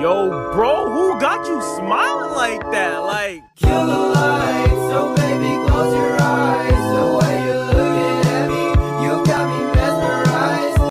Yo, bro, who got you smiling like that? Like, killer.